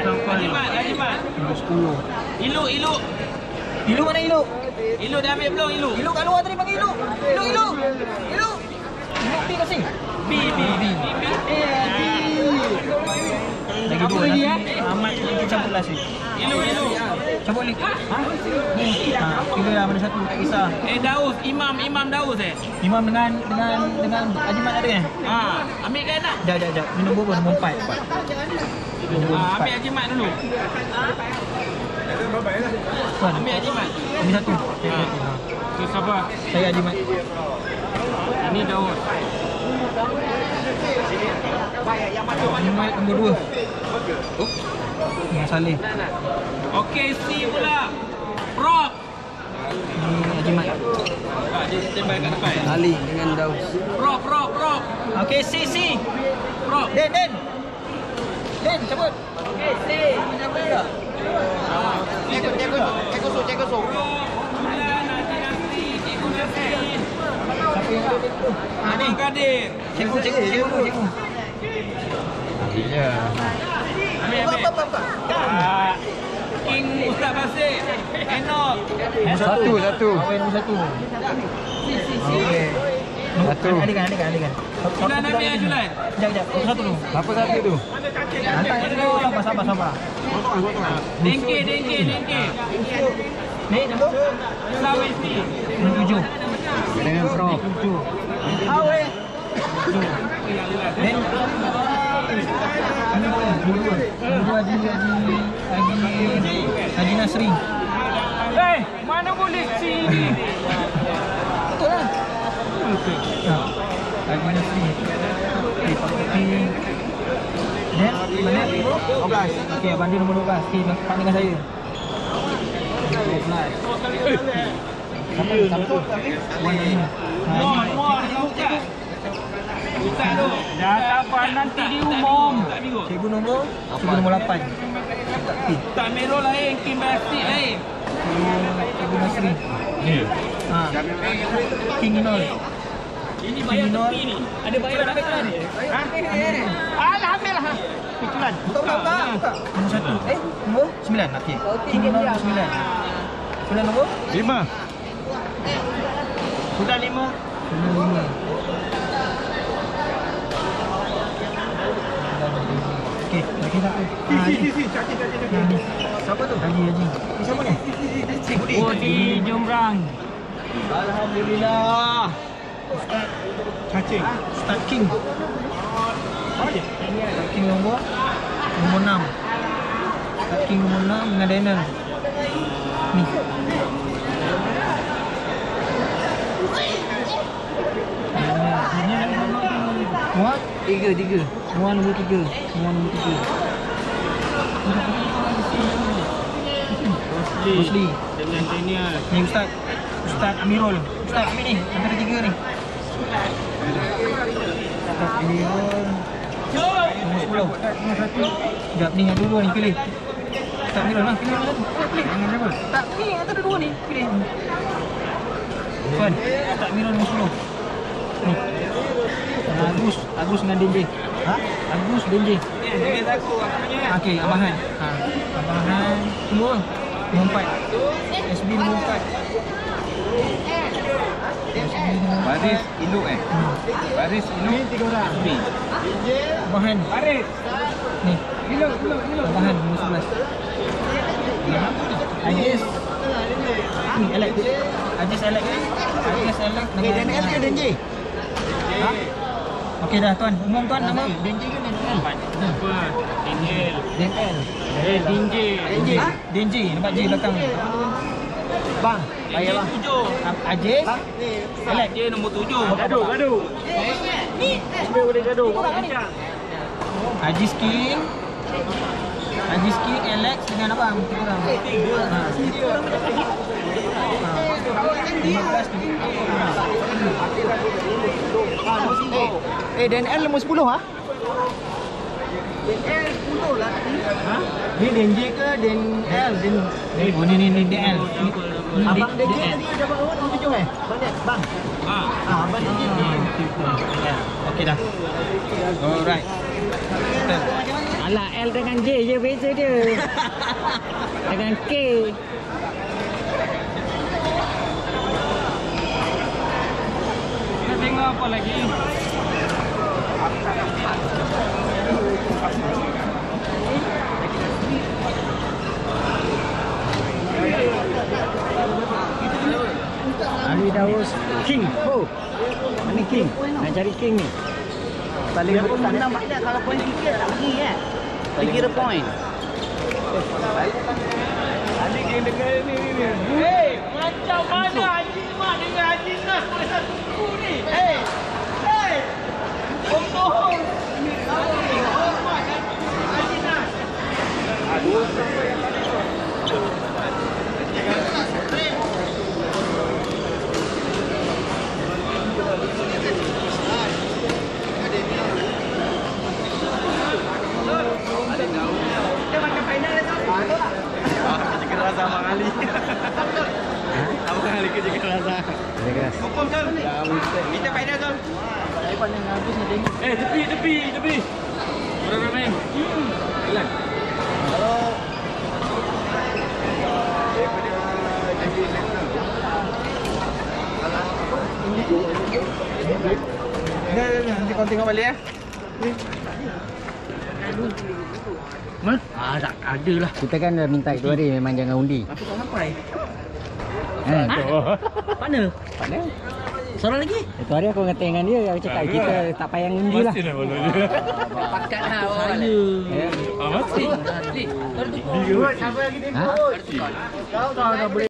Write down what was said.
Hajimat, Hajimat. Sepuluh. Iluk, iluk. Ilu mana Ilu? Iluk dah ambil belum, iluk? Ilu kat luar tadi panggil Ilu. Ilu, Ilu. Ilu. Ilu pi kasih. B, B, B. B. Lagi dua lagi eh. Ahmad lagi cabut last ni. Cabut lagi. Ha? Ni. Ha, pilih lah mana satu tak kisah. Eh, Daus, Imam, Imam Daus eh. Imam dengan dengan dengan Ajimat ada eh? Ha, ambil kan nak? Jap, jap, jap. Minum bubur nombor empat. Nombor Ha, empat. ambil Hajimat dulu. Tuan, Ambil satu. Saya ambil satu. Ha. Tu siapa? Saya Ajimat. Ini Daus. Ajimat nombor dua. Oh. Yang Saleh. Okey, C pula. Prop. Ini Ajimat. Ha, dia standby kat depan. Ali dengan Daus. Prop, prop, prop. Okey, C, C. Prop. Den, Den. Den, cabut. Okey, C. Cabut tak? Cek cek cek kosong cek kosong. Bulan Haji Nasri. Cikgu Nasri. Siapa yang ada Den tu? Ha, ni. Abang Kadir. Cikgu, cikgu, cikgu, cikgu. Ya. Ambil, ambil. Ah, King Ustaz Basir. Enok. Satu satu. Nombor satu. Okey. Satu. Adikan, adikan, adikan. Julan ambil ya, Julan. Sekejap, sekejap. Satu dulu. Apa satu tu? Hantar yang dulu. Sabar, sabar, sabar. Dengke, dengke, dengke. Ni, nombor? Sulawesi. Nombor tujuh. Dengan Pro. Tujuh. Dan ini pun dua. Dua Haji Haji Haji Haji Nasri. Eh, mana boleh si ni? Betul lah. Ha. Haji Nasri. Okey, Pak Kopi. Dan mana? 12. Okey, Abang dia nombor 12. Okey, nampak dengan saya. 12. Siapa? Siapa? Wan Amin. Ha, Muat, Haji- muat, Ustaz. Dah sabar nanti diumum. Tak. Cikgu nombor? Cikgu nombor 8. Tak. Tak merah lain, Kim Basir lain. Cikgu Nasri. Ha. King Inol. Ini bayar tepi ni. Ada bayar tak ni? Ha? Alah, ambil lah. Piculan. Buka, buka, buka. buka. Nombor satu. Eh, nombor sembilan. Okey. King Inol nombor sembilan. Sembilan nombor? Lima. Sudah lima. Nombor lima. Okey, lagi satu. Ha, Haji. Yang ni. Siapa tu? Haji, Haji. Ni siapa ni? Oh, di Jumrang. Alhamdulillah. Ustaz. Cacing. Ustaz King. Ustaz King nombor nombor 6. Ustaz King nombor 6 dengan Daniel. Ni. Muat? Tiga tiga. Muat nombor 3. Muat nombor 3. Rosli. Dengan Daniel. Ni Ustaz. Ustaz Amirul. Ustaz ambil ni. Antara tiga ni. Ustaz Amirul. Nombor 10. Sekejap ni ada dua ni pilih. Ustaz Amirul lah. Pilih mana satu. Pilih. Tak, ni antara dua ni. Pilih. Tuan. Ustaz Amirul nombor 10. Ni. Agus. Agus dengan Denje. Ha? Agus Denje. Eh, dengan aku. Apa namanya? Okey, Abang Han. Ha. Abang Han. Nombor? Nombor 4. SB nombor 4. Baris Iluk eh. Hmm. Baris Iluk. Ini tiga orang. Abang Han. Farid. Ni. Abang Han nombor 11. Ajis. Ni Alex. Ajis Alex. Ajis Alex. Eh, Daniel ke Denji? Ha? Okey dah tuan. Umum tuan nama. Denji ke? Apa? Daniel. Daniel. Eh, Dinje. Denji. Denji. Nampak J belakang. Bang. Dinje tujuh. Ajis. Alex. Dia nombor tujuh. Gaduh, gaduh. Boleh boleh gaduh. Kau bincang. Ajis King. King, Alex dengan abang. Tiga orang. Tiga. Ha. Ha. 15 tu. Eh dan L nombor 10 ha? Ha? Ni Denji ke Den L? Den Oh ni ni ni DL. Ni ni Abang DL. tadi dapat awak nombor 7 eh? Bang. Bang. Ha. Ah, abang Denji. Ah, okey, okey. Ya. Okey dah. Alright. Betul. Alah L dengan J je beza dia. dengan K. Kita tengok apa lagi. Ali Daus King. Oh. Mana King? Nak cari King ni. Paling Dia pun menang banyak kalau poin tiga tak pergi kan. Dia kira poin. Adik yang dekat ni ni ni. Hei, macam mana Haji Mak dengan Haji Nas boleh satu suku ni? Hei. Hei. Bohong. Haji Nas. Jika rasa Abang Ali. Abang Ali ke jika rasa. Dia keras. Hukum tu. Kita final tu. Eh, tepi, tepi, tepi. Berapa main? Jalan. Nanti kau tengok balik ya. Ah, tak ada lah. Kita kan dah minta itu hari memang jangan undi. Apa kau sampai? Eh, Mana? mana? Seorang lagi? Itu hari aku kata dengan dia, aku cakap kita tak payah undi lah. nak follow je. Pakat lah awak. Saya. Ya. Ah, mesti. Siapa lagi Ha? Kau dah dah boleh